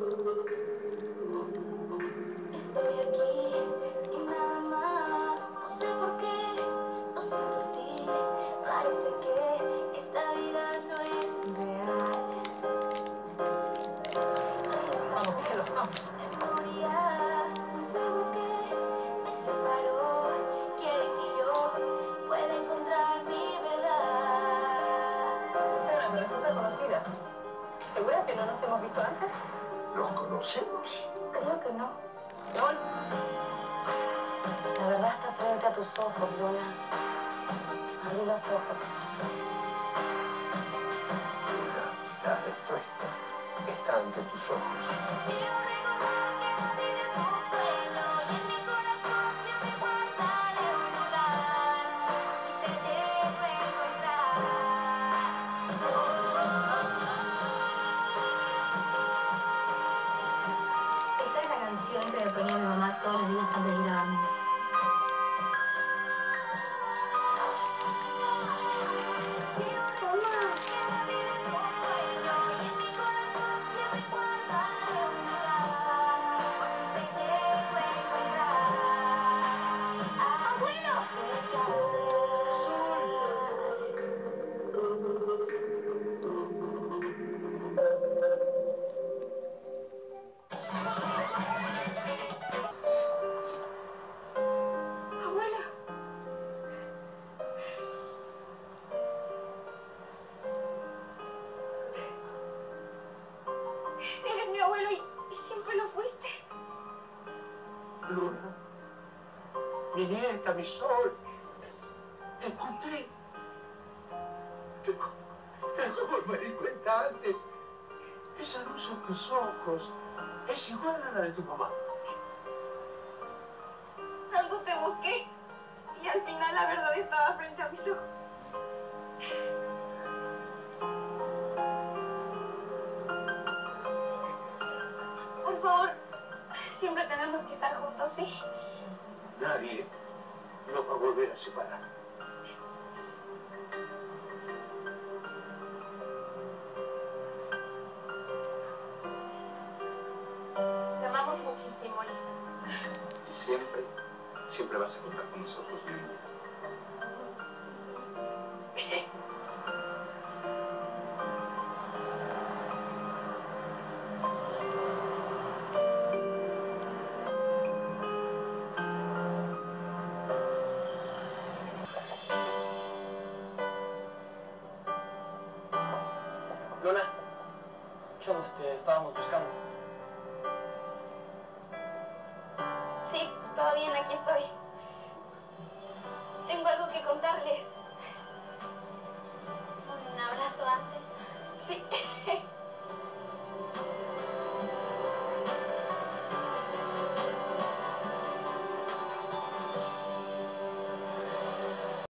Estoy aquí sin nada más, no sé por qué lo siento así. Parece que esta vida no es real. Vamos, mira, los vamos. Memorias, un fuego que me separó. Quiere que yo pueda encontrar mi verdad. Espera, me resulta conocida. ¿Segura que no nos hemos visto antes? ¿Nos conocemos? Creo que no. No. La verdad está frente a tus ojos, Luna. Abrí los ojos. Luna, la respuesta está ante tus ojos. Mi sol, te encontré. Pero como me di cuenta antes, esa luz en tus ojos es igual a la de tu mamá. Tanto te busqué y al final la verdad estaba frente a mis ojos. Por favor, siempre tenemos que estar juntos, ¿sí? Nadie nos va a volver a separar. Te amamos muchísimo, hija. Y siempre, siempre vas a contar con nosotros, mi niña. Luna, ¿qué onda? Te estábamos buscando. Sí, todo bien, aquí estoy. Tengo algo que contarles. ¿Un abrazo antes? Sí.